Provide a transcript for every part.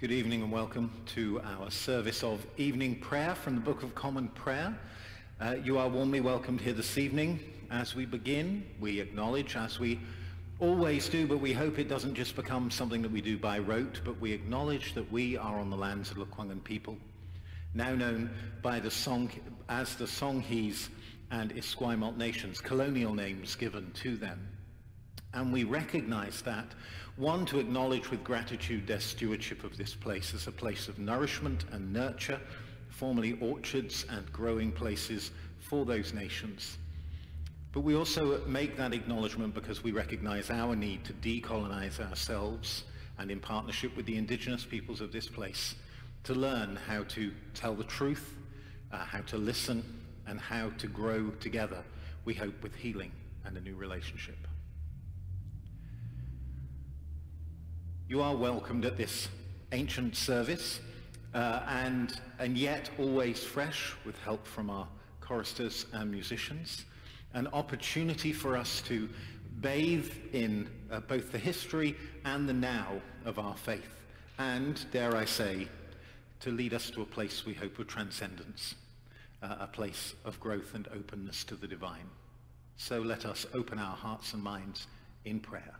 Good evening and welcome to our service of evening prayer from the Book of Common Prayer. Uh, you are warmly welcomed here this evening. As we begin, we acknowledge, as we always do, but we hope it doesn't just become something that we do by rote, but we acknowledge that we are on the lands of the Lekwungen people, now known by the song, as the Songhees and Esquimalt nations, colonial names given to them. And we recognize that, one, to acknowledge with gratitude their stewardship of this place as a place of nourishment and nurture, formerly orchards and growing places for those nations. But we also make that acknowledgement because we recognize our need to decolonize ourselves and in partnership with the indigenous peoples of this place to learn how to tell the truth, uh, how to listen, and how to grow together, we hope, with healing and a new relationship. You are welcomed at this ancient service uh, and, and yet always fresh with help from our choristers and musicians. An opportunity for us to bathe in uh, both the history and the now of our faith and, dare I say, to lead us to a place we hope of transcendence, uh, a place of growth and openness to the divine. So let us open our hearts and minds in prayer.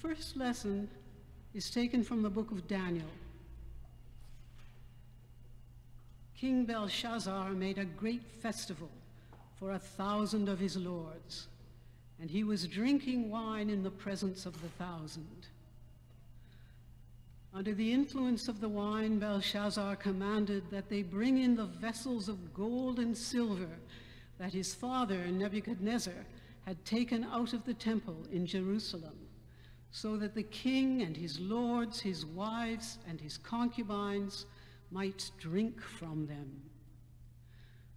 First lesson is taken from the book of Daniel. King Belshazzar made a great festival for a thousand of his lords, and he was drinking wine in the presence of the thousand. Under the influence of the wine, Belshazzar commanded that they bring in the vessels of gold and silver that his father, Nebuchadnezzar, had taken out of the temple in Jerusalem, so that the king and his lords, his wives, and his concubines might drink from them.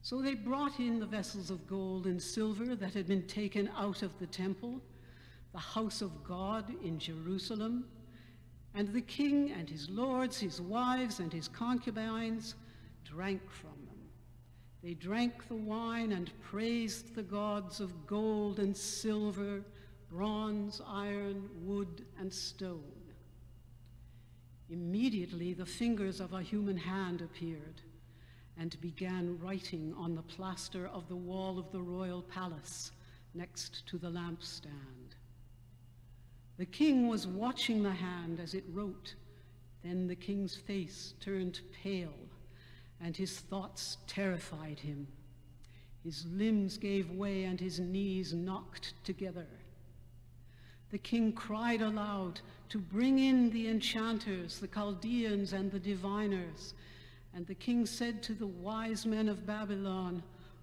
So they brought in the vessels of gold and silver that had been taken out of the temple, the house of God in Jerusalem, and the king and his lords, his wives, and his concubines drank from them. They drank the wine and praised the gods of gold and silver, bronze, iron, wood, and stone. Immediately the fingers of a human hand appeared and began writing on the plaster of the wall of the royal palace next to the lampstand. The king was watching the hand as it wrote. Then the king's face turned pale, and his thoughts terrified him. His limbs gave way, and his knees knocked together. The king cried aloud to bring in the enchanters, the Chaldeans, and the diviners. And the king said to the wise men of Babylon,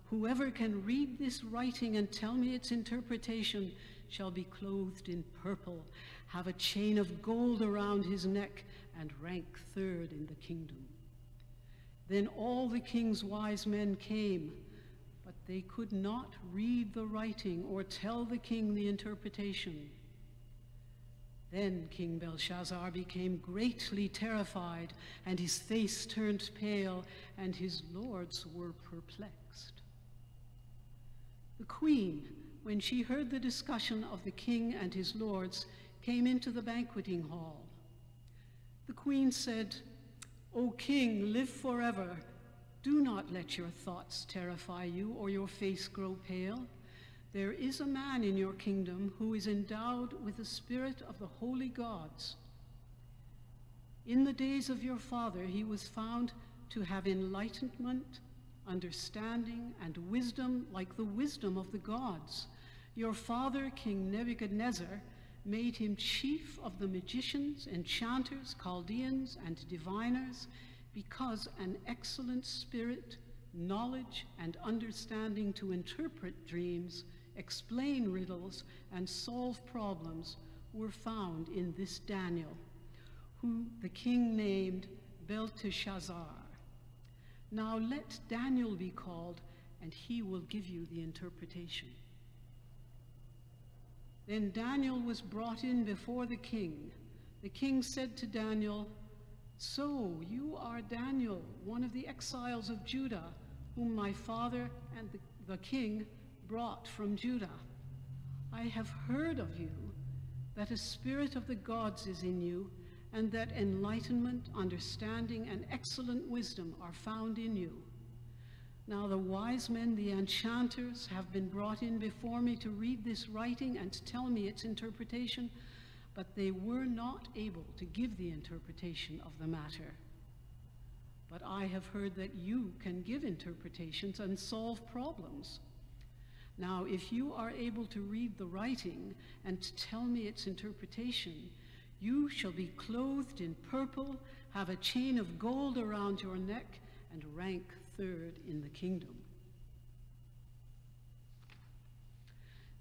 Whoever can read this writing and tell me its interpretation shall be clothed in purple, have a chain of gold around his neck, and rank third in the kingdom. Then all the king's wise men came, but they could not read the writing or tell the king the interpretation. Then King Belshazzar became greatly terrified, and his face turned pale, and his lords were perplexed. The queen when she heard the discussion of the king and his lords, came into the banqueting hall. The queen said, O king, live forever. Do not let your thoughts terrify you or your face grow pale. There is a man in your kingdom who is endowed with the spirit of the holy gods. In the days of your father, he was found to have enlightenment understanding, and wisdom like the wisdom of the gods. Your father, King Nebuchadnezzar, made him chief of the magicians, enchanters, Chaldeans, and diviners, because an excellent spirit, knowledge, and understanding to interpret dreams, explain riddles, and solve problems were found in this Daniel, who the king named Belteshazzar. Now let Daniel be called, and he will give you the interpretation. Then Daniel was brought in before the king. The king said to Daniel, So you are Daniel, one of the exiles of Judah, whom my father and the, the king brought from Judah. I have heard of you, that a spirit of the gods is in you, and that enlightenment, understanding, and excellent wisdom are found in you. Now the wise men, the enchanters, have been brought in before me to read this writing and to tell me its interpretation, but they were not able to give the interpretation of the matter. But I have heard that you can give interpretations and solve problems. Now, if you are able to read the writing and to tell me its interpretation, you shall be clothed in purple, have a chain of gold around your neck, and rank third in the kingdom.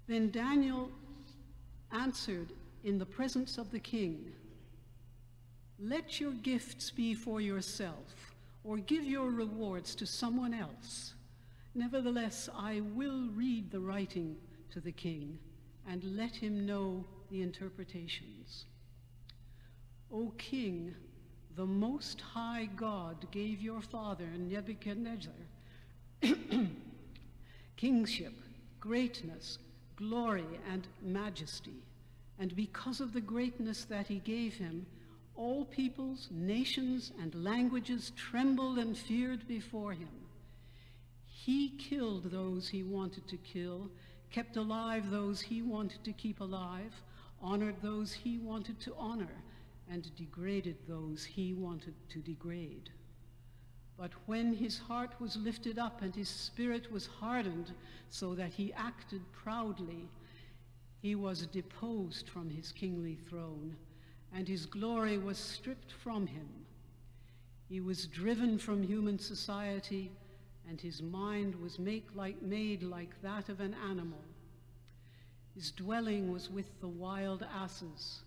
Then Daniel answered in the presence of the king, Let your gifts be for yourself, or give your rewards to someone else. Nevertheless, I will read the writing to the king and let him know the interpretations. O king, the most high God gave your father Nebuchadnezzar kingship, greatness, glory, and majesty. And because of the greatness that he gave him, all peoples, nations, and languages trembled and feared before him. He killed those he wanted to kill, kept alive those he wanted to keep alive, honored those he wanted to honor, and degraded those he wanted to degrade. But when his heart was lifted up and his spirit was hardened so that he acted proudly, he was deposed from his kingly throne, and his glory was stripped from him. He was driven from human society, and his mind was like, made like that of an animal. His dwelling was with the wild asses.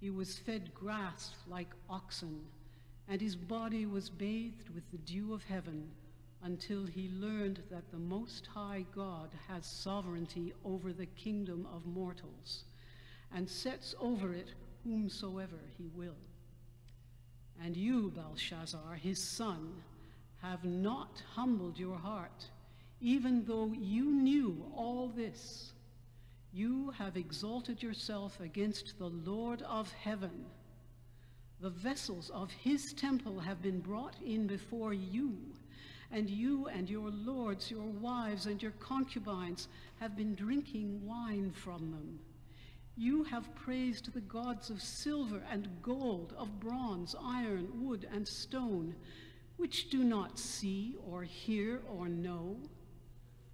He was fed grass like oxen, and his body was bathed with the dew of heaven until he learned that the Most High God has sovereignty over the kingdom of mortals and sets over it whomsoever he will. And you, Belshazzar, his son, have not humbled your heart, even though you knew all this. You have exalted yourself against the Lord of heaven. The vessels of his temple have been brought in before you, and you and your lords, your wives, and your concubines have been drinking wine from them. You have praised the gods of silver and gold, of bronze, iron, wood, and stone, which do not see or hear or know,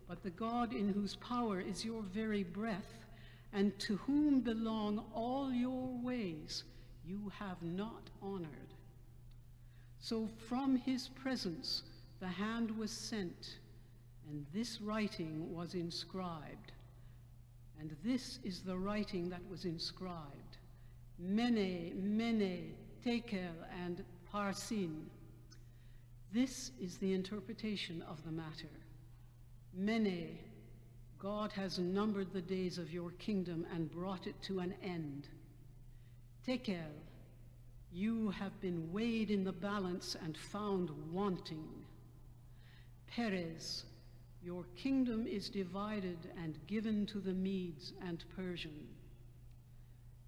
but the God in whose power is your very breath, and to whom belong all your ways, you have not honored. So from his presence the hand was sent, and this writing was inscribed. And this is the writing that was inscribed. Mene, Mene, Tekel, and Parsin. This is the interpretation of the matter. Mene, God has numbered the days of your kingdom and brought it to an end. Tekel, you have been weighed in the balance and found wanting. Peres, your kingdom is divided and given to the Medes and Persian.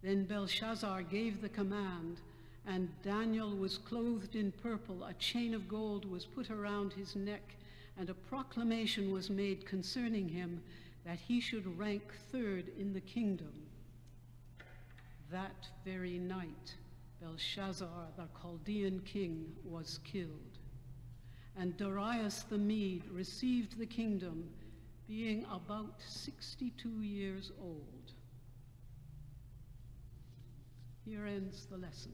Then Belshazzar gave the command, and Daniel was clothed in purple. A chain of gold was put around his neck, and a proclamation was made concerning him that he should rank third in the kingdom. That very night, Belshazzar, the Chaldean king, was killed and Darius the Mede received the kingdom, being about 62 years old. Here ends the lesson.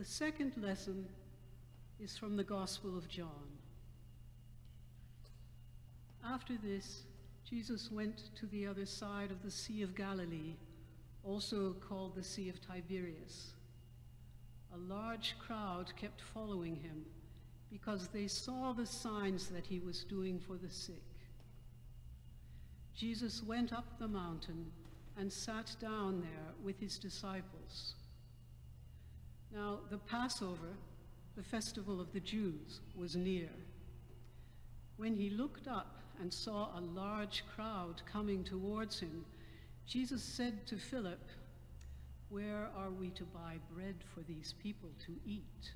The second lesson is from the Gospel of John. After this, Jesus went to the other side of the Sea of Galilee, also called the Sea of Tiberias. A large crowd kept following him because they saw the signs that he was doing for the sick. Jesus went up the mountain and sat down there with his disciples. Now, the Passover, the festival of the Jews, was near. When he looked up and saw a large crowd coming towards him, Jesus said to Philip, Where are we to buy bread for these people to eat?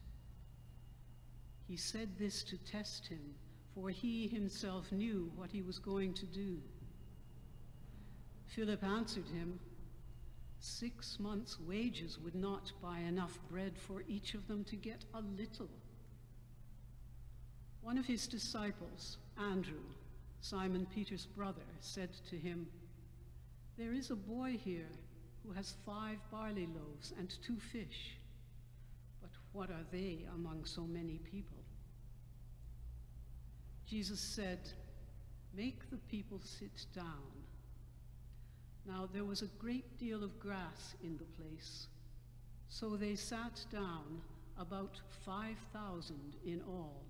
He said this to test him, for he himself knew what he was going to do. Philip answered him, Six months' wages would not buy enough bread for each of them to get a little. One of his disciples, Andrew, Simon Peter's brother, said to him, There is a boy here who has five barley loaves and two fish, but what are they among so many people? Jesus said, Make the people sit down. Now there was a great deal of grass in the place, so they sat down, about 5,000 in all.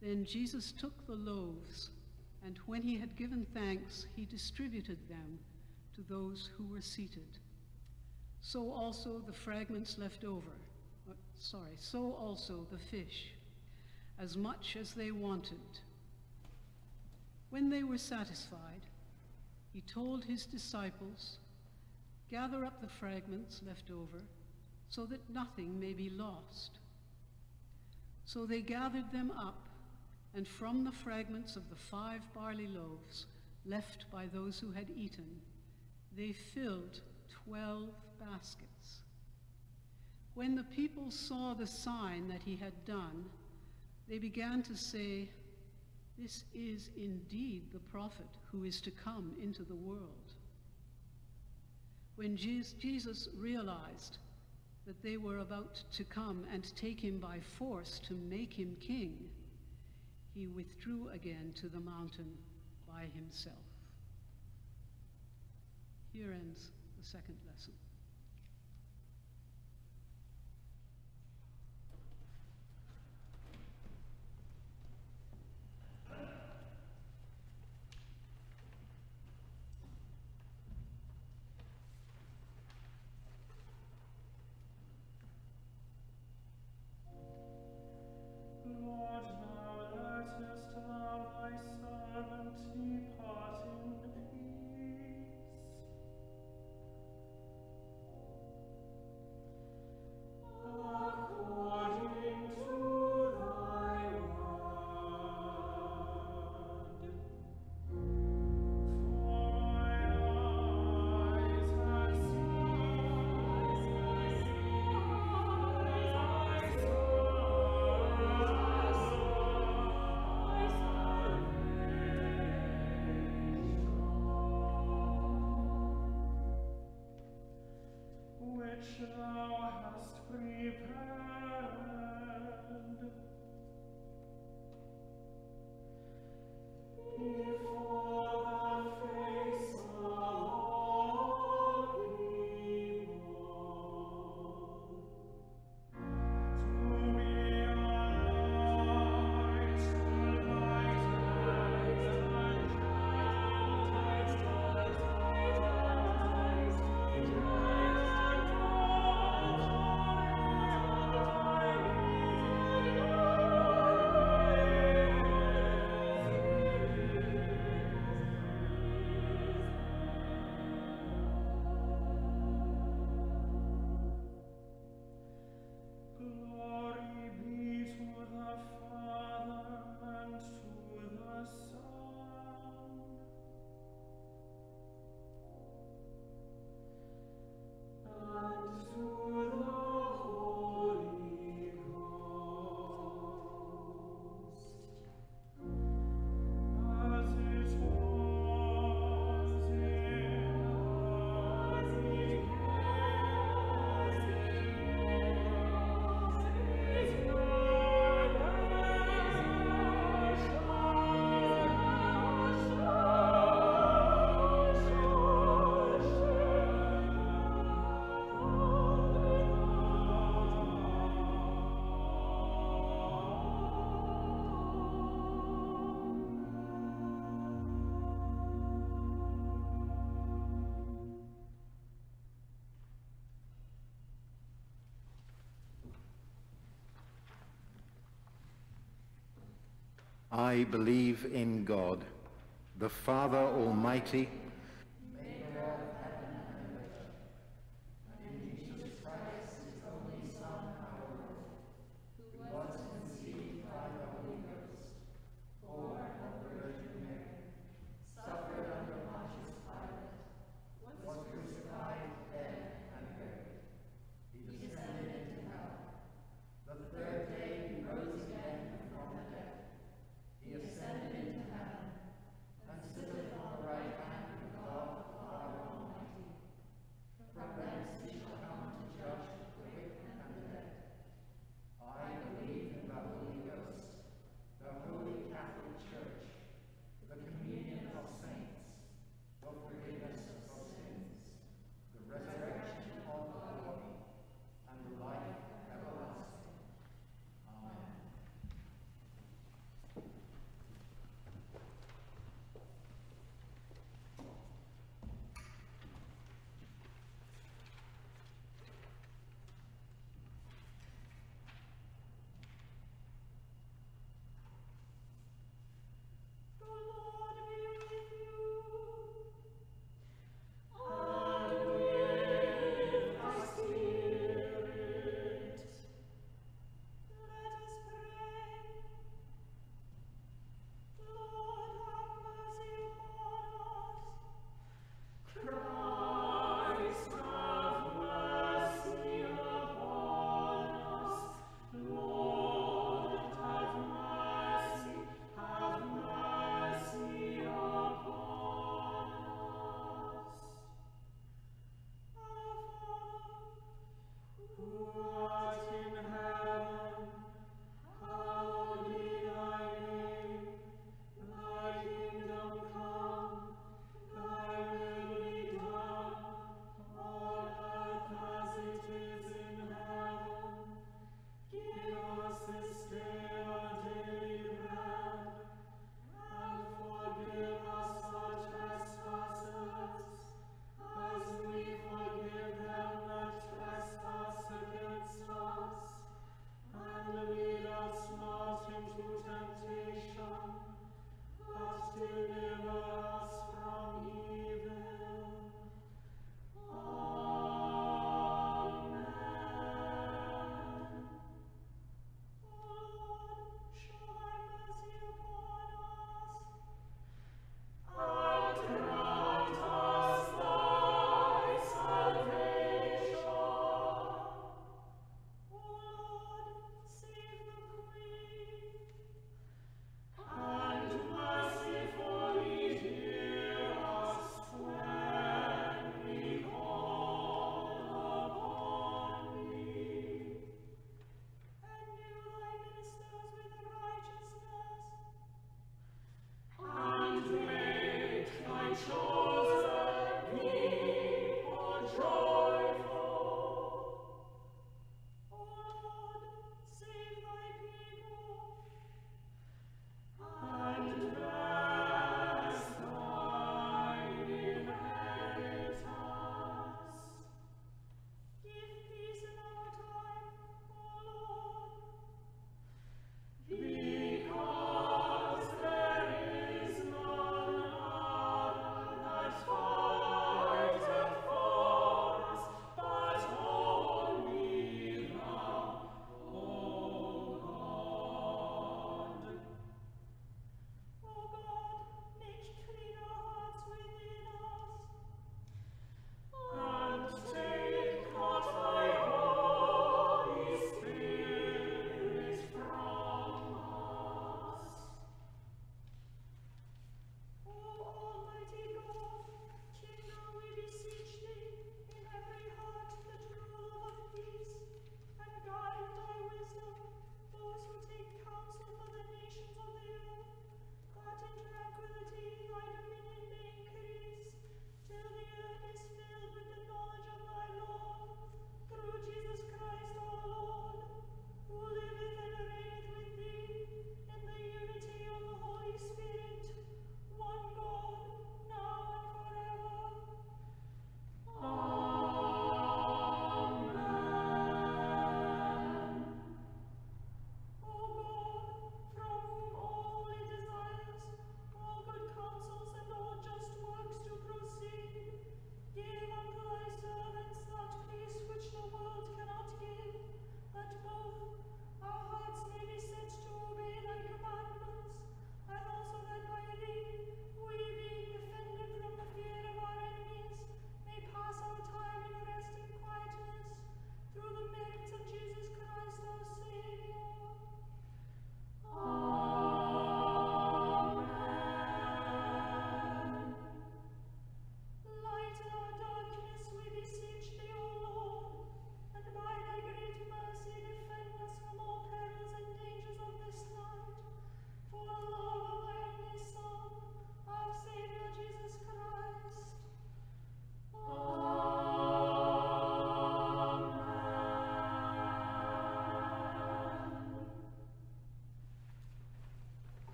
Then Jesus took the loaves, and when he had given thanks, he distributed them to those who were seated. So also the fragments left over, uh, sorry, so also the fish, as much as they wanted. When they were satisfied, he told his disciples, Gather up the fragments left over, so that nothing may be lost. So they gathered them up, and from the fragments of the five barley loaves left by those who had eaten, they filled twelve baskets. When the people saw the sign that he had done, they began to say, This is indeed the prophet who is to come into the world. When Jesus realized that they were about to come and take him by force to make him king, he withdrew again to the mountain by himself. Here ends the second lesson. I believe in God, the Father Almighty,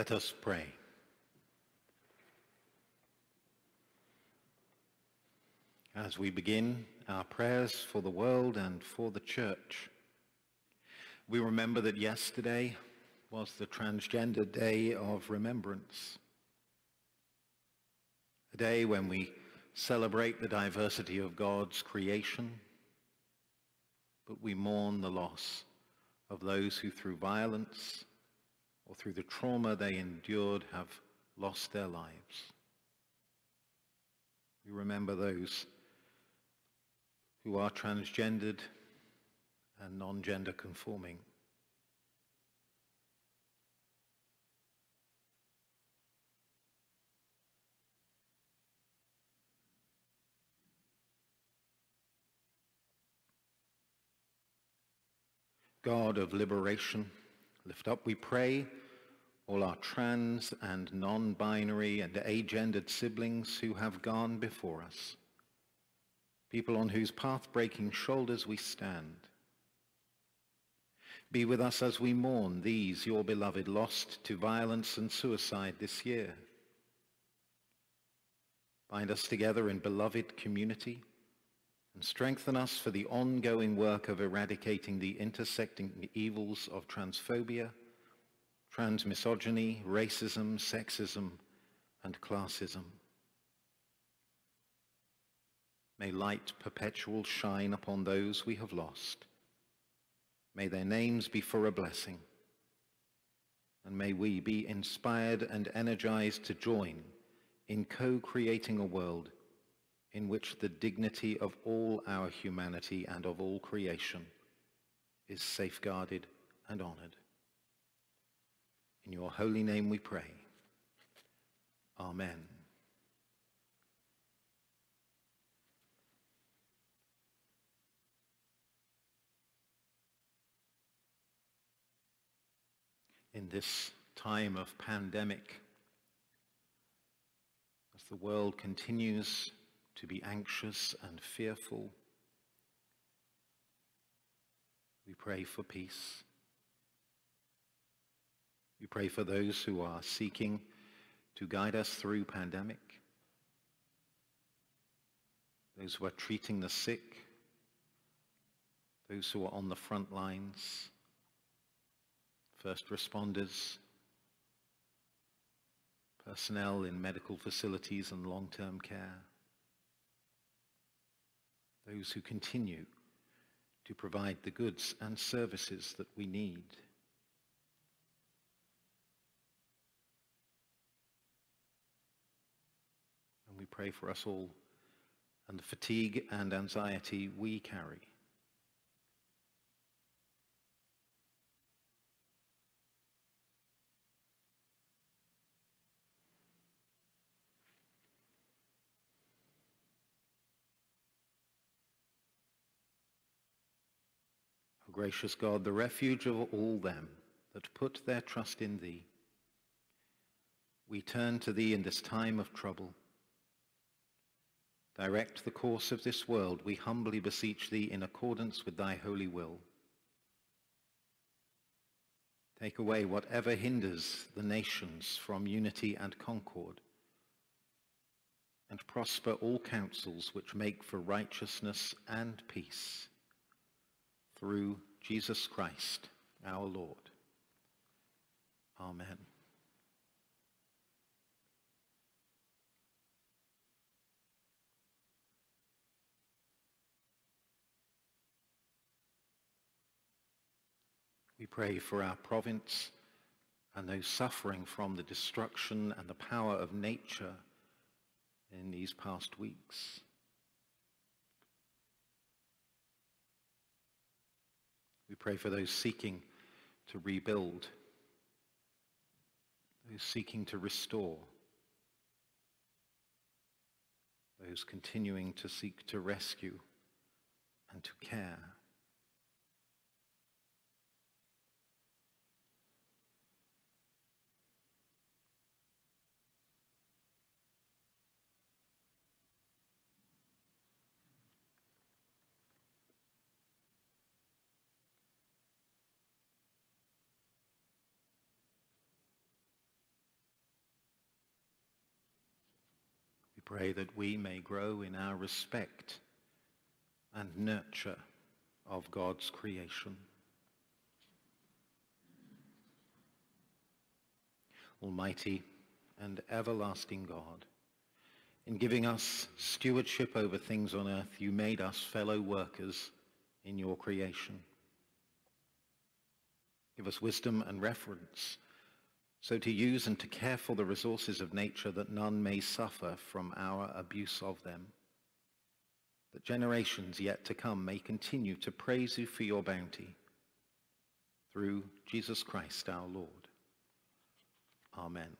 Let us pray. As we begin our prayers for the world and for the church, we remember that yesterday was the Transgender Day of Remembrance, a day when we celebrate the diversity of God's creation, but we mourn the loss of those who through violence or through the trauma they endured have lost their lives. We remember those who are transgendered and non-gender conforming. God of liberation, lift up, we pray, all our trans and non-binary and agendered siblings who have gone before us, people on whose path-breaking shoulders we stand. Be with us as we mourn these, your beloved, lost to violence and suicide this year. Bind us together in beloved community and strengthen us for the ongoing work of eradicating the intersecting evils of transphobia, transmisogyny, racism, sexism, and classism. May light perpetual shine upon those we have lost. May their names be for a blessing. And may we be inspired and energized to join in co-creating a world in which the dignity of all our humanity and of all creation is safeguarded and honored. In your holy name we pray. Amen. In this time of pandemic, as the world continues to be anxious and fearful. We pray for peace. We pray for those who are seeking to guide us through pandemic, those who are treating the sick, those who are on the front lines, first responders, personnel in medical facilities and long-term care those who continue to provide the goods and services that we need. We pray for us all and the fatigue and anxiety we carry. O gracious God, the refuge of all them that put their trust in thee. We turn to thee in this time of trouble. Direct the course of this world, we humbly beseech thee in accordance with thy holy will. Take away whatever hinders the nations from unity and concord, and prosper all counsels which make for righteousness and peace, through Jesus Christ, our Lord. Amen. We pray for our province and those suffering from the destruction and the power of nature in these past weeks. We pray for those seeking to rebuild, those seeking to restore, those continuing to seek to rescue and to care. Pray that we may grow in our respect and nurture of God's creation. Almighty and everlasting God, in giving us stewardship over things on earth, you made us fellow workers in your creation. Give us wisdom and reverence so to use and to care for the resources of nature that none may suffer from our abuse of them, that generations yet to come may continue to praise you for your bounty through Jesus Christ our Lord. Amen.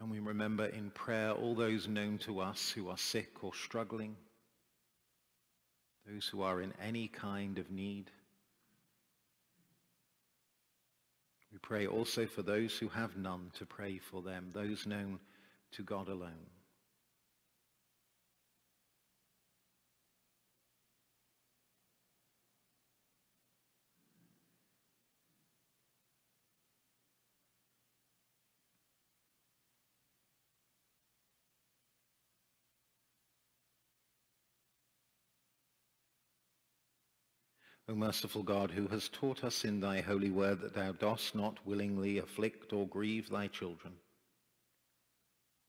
And we remember in prayer all those known to us who are sick or struggling, those who are in any kind of need. We pray also for those who have none to pray for them, those known to God alone. O merciful God, who has taught us in thy holy word that thou dost not willingly afflict or grieve thy children,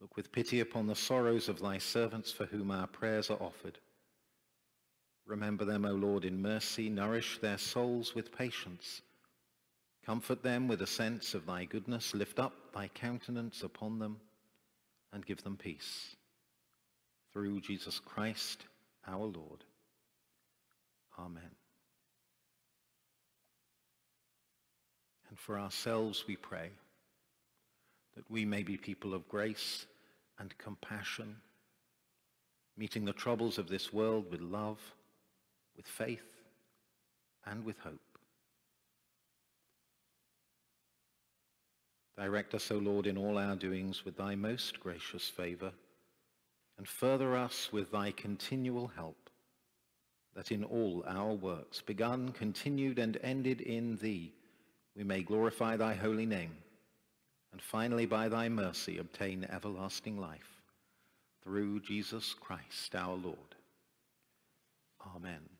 look with pity upon the sorrows of thy servants for whom our prayers are offered. Remember them, O Lord, in mercy. Nourish their souls with patience. Comfort them with a sense of thy goodness. Lift up thy countenance upon them and give them peace. Through Jesus Christ, our Lord. Amen. And for ourselves we pray that we may be people of grace and compassion, meeting the troubles of this world with love, with faith, and with hope. Direct us, O Lord, in all our doings with thy most gracious favor, and further us with thy continual help, that in all our works, begun, continued, and ended in thee, we may glorify thy holy name, and finally by thy mercy obtain everlasting life. Through Jesus Christ our Lord. Amen.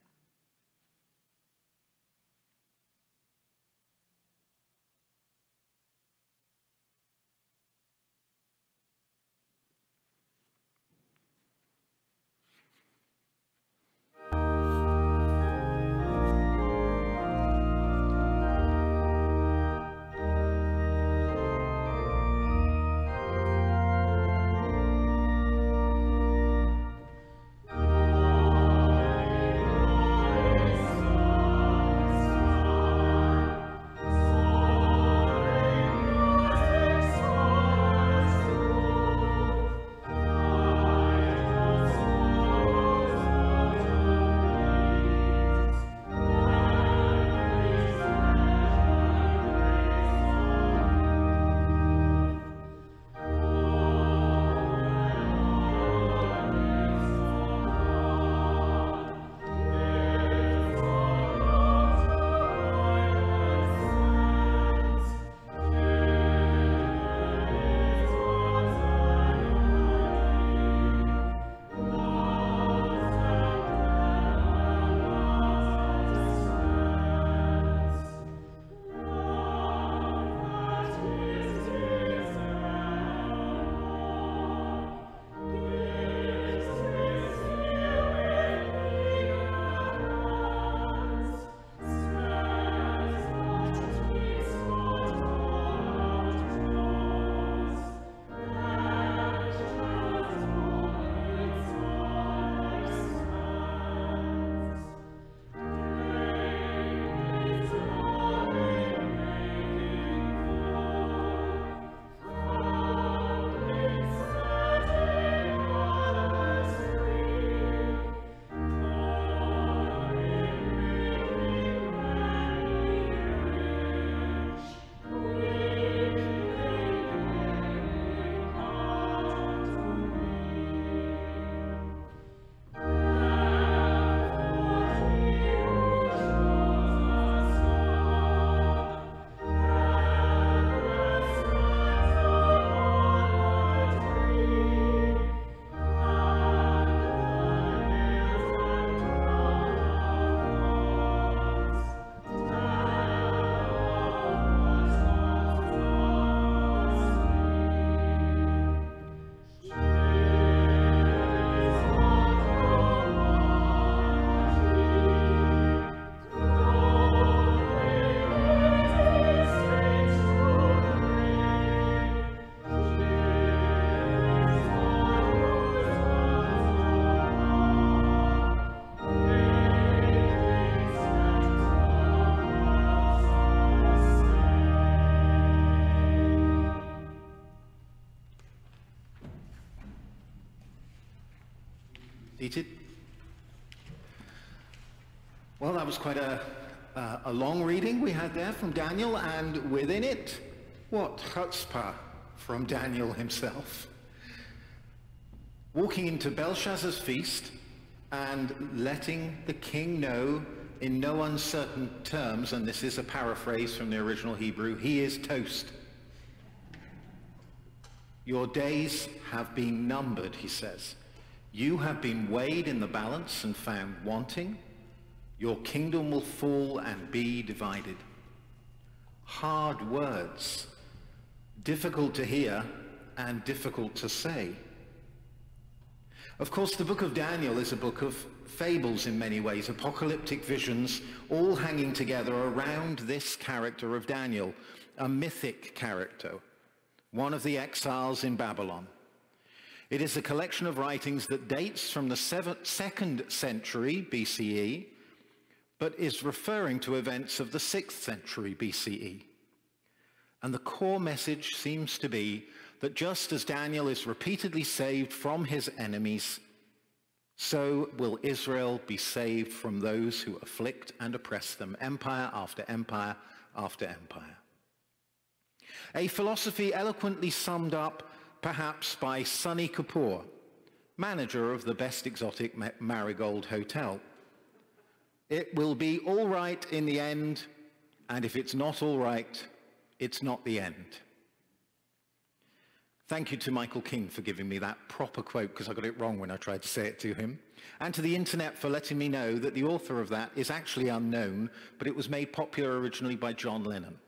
That was quite a, uh, a long reading we had there from Daniel, and within it, what chutzpah from Daniel himself. Walking into Belshazzar's feast and letting the king know in no uncertain terms, and this is a paraphrase from the original Hebrew, he is toast. Your days have been numbered, he says. You have been weighed in the balance and found wanting. Your kingdom will fall and be divided. Hard words, difficult to hear and difficult to say. Of course, the book of Daniel is a book of fables in many ways, apocalyptic visions, all hanging together around this character of Daniel, a mythic character, one of the exiles in Babylon. It is a collection of writings that dates from the seventh, second century BCE, but is referring to events of the sixth century BCE. And the core message seems to be that just as Daniel is repeatedly saved from his enemies, so will Israel be saved from those who afflict and oppress them, empire after empire after empire. A philosophy eloquently summed up perhaps by Sonny Kapoor, manager of the best exotic Marigold Hotel. It will be all right in the end, and if it's not all right, it's not the end. Thank you to Michael King for giving me that proper quote because I got it wrong when I tried to say it to him. And to the internet for letting me know that the author of that is actually unknown, but it was made popular originally by John Lennon.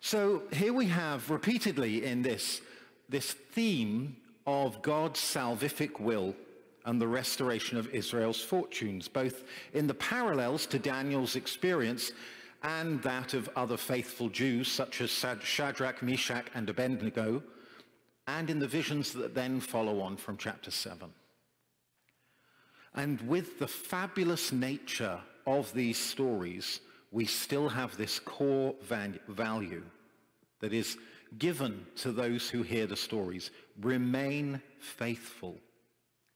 So here we have repeatedly in this, this theme of God's salvific will and the restoration of Israel's fortunes, both in the parallels to Daniel's experience and that of other faithful Jews such as Shadrach, Meshach, and Abednego, and in the visions that then follow on from chapter 7. And with the fabulous nature of these stories, we still have this core value that is given to those who hear the stories. Remain faithful.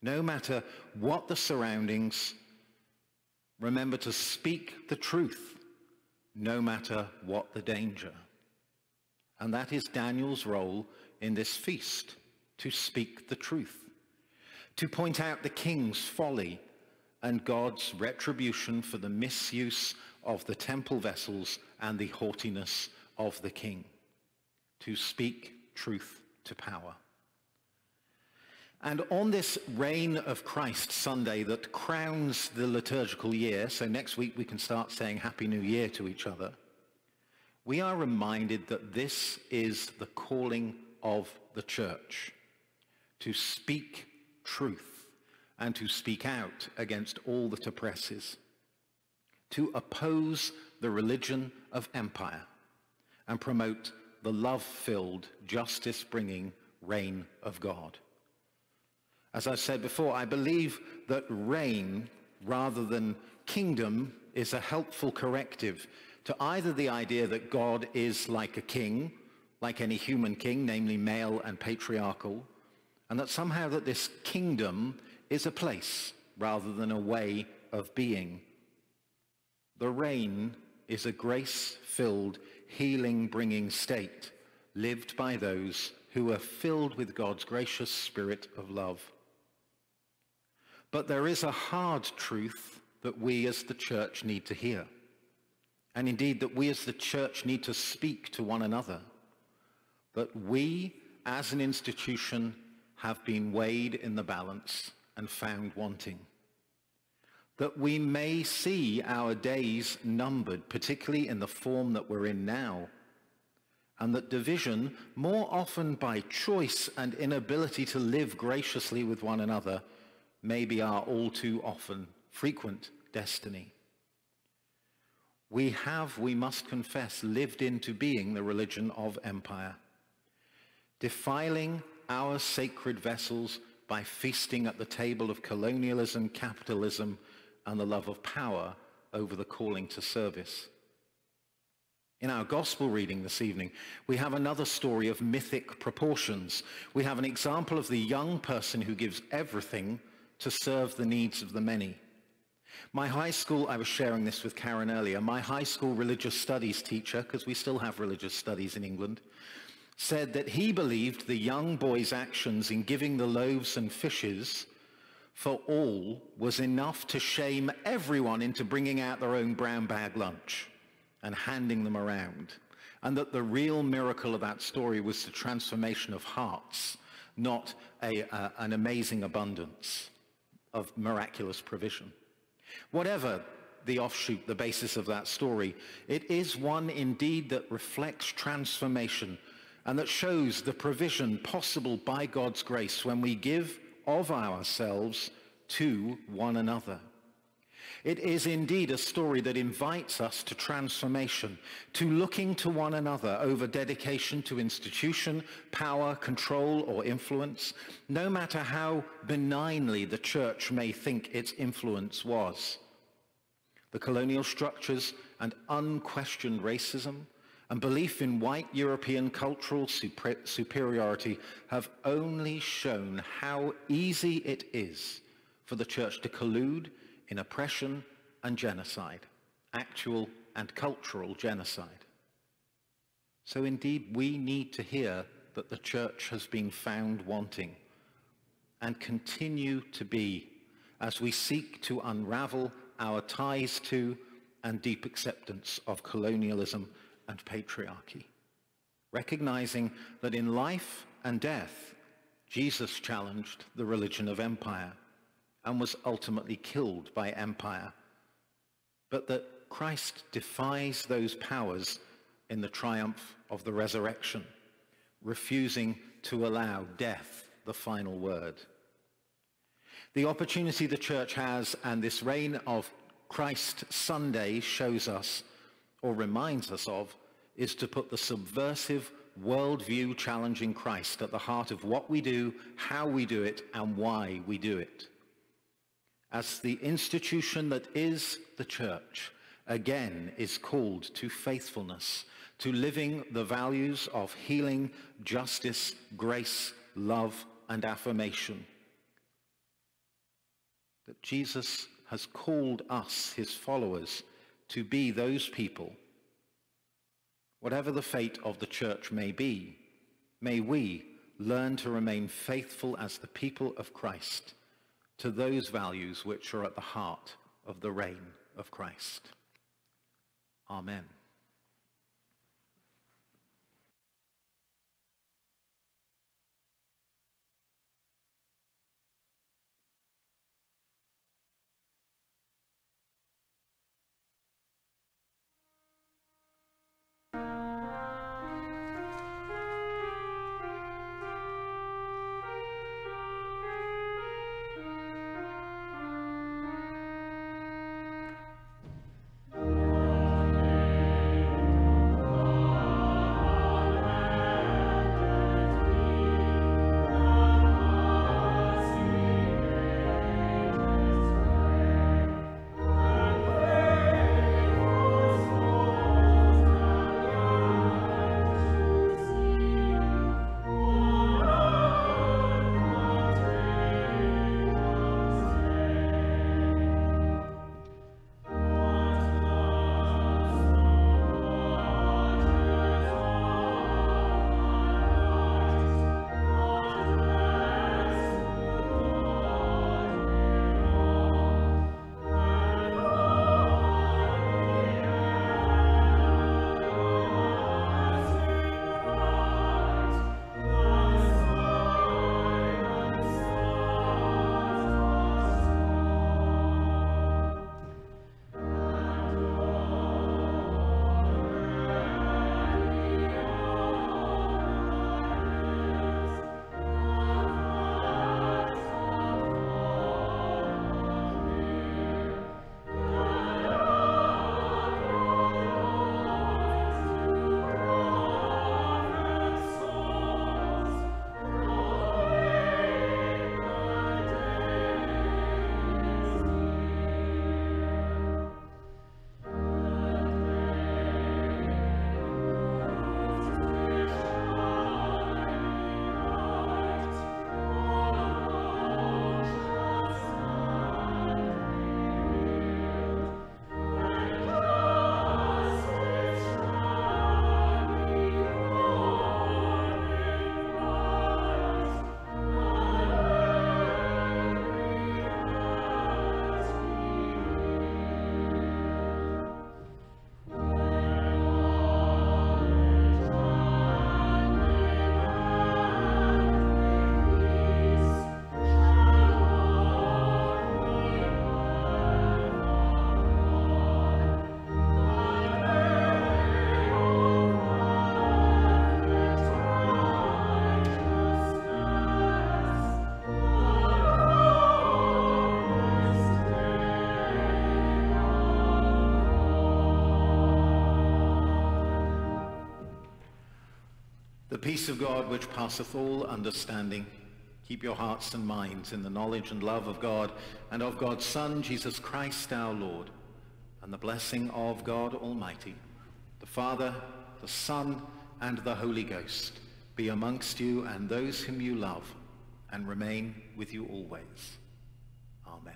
No matter what the surroundings, remember to speak the truth, no matter what the danger. And that is Daniel's role in this feast, to speak the truth, to point out the king's folly and God's retribution for the misuse of the temple vessels and the haughtiness of the king, to speak truth to power. And on this reign of Christ Sunday that crowns the liturgical year, so next week we can start saying Happy New Year to each other, we are reminded that this is the calling of the church, to speak truth and to speak out against all that oppresses, to oppose the religion of empire and promote the love-filled, justice-bringing reign of God. As I've said before, I believe that reign rather than kingdom is a helpful corrective to either the idea that God is like a king, like any human king, namely male and patriarchal, and that somehow that this kingdom is a place rather than a way of being. The reign is a grace-filled, healing-bringing state lived by those who are filled with God's gracious spirit of love. But there is a hard truth that we as the church need to hear. And indeed that we as the church need to speak to one another. That we as an institution have been weighed in the balance and found wanting. That we may see our days numbered, particularly in the form that we're in now. And that division, more often by choice and inability to live graciously with one another, may be our all too often frequent destiny. We have, we must confess, lived into being the religion of empire, defiling our sacred vessels by feasting at the table of colonialism, capitalism, and the love of power over the calling to service. In our gospel reading this evening, we have another story of mythic proportions. We have an example of the young person who gives everything to serve the needs of the many. My high school, I was sharing this with Karen earlier, my high school religious studies teacher, because we still have religious studies in England, said that he believed the young boy's actions in giving the loaves and fishes for all was enough to shame everyone into bringing out their own brown bag lunch and handing them around. And that the real miracle of that story was the transformation of hearts, not a, uh, an amazing abundance of miraculous provision. Whatever the offshoot, the basis of that story, it is one indeed that reflects transformation and that shows the provision possible by God's grace when we give of ourselves to one another. It is indeed a story that invites us to transformation, to looking to one another over dedication to institution, power, control, or influence, no matter how benignly the church may think its influence was. The colonial structures and unquestioned racism and belief in white European cultural super superiority have only shown how easy it is for the church to collude in oppression and genocide, actual and cultural genocide. So indeed, we need to hear that the church has been found wanting and continue to be as we seek to unravel our ties to and deep acceptance of colonialism and patriarchy, recognizing that in life and death, Jesus challenged the religion of empire and was ultimately killed by empire, but that Christ defies those powers in the triumph of the resurrection, refusing to allow death the final word. The opportunity the church has and this reign of Christ Sunday shows us or reminds us of is to put the subversive worldview challenging Christ at the heart of what we do, how we do it, and why we do it. As the institution that is the church, again is called to faithfulness, to living the values of healing, justice, grace, love, and affirmation. That Jesus has called us, his followers, to be those people. Whatever the fate of the church may be, may we learn to remain faithful as the people of Christ to those values which are at the heart of the reign of Christ. Amen. peace of God which passeth all understanding, keep your hearts and minds in the knowledge and love of God and of God's Son, Jesus Christ our Lord, and the blessing of God Almighty, the Father, the Son, and the Holy Ghost be amongst you and those whom you love, and remain with you always. Amen.